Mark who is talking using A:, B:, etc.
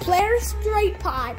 A: Player Straight Pod.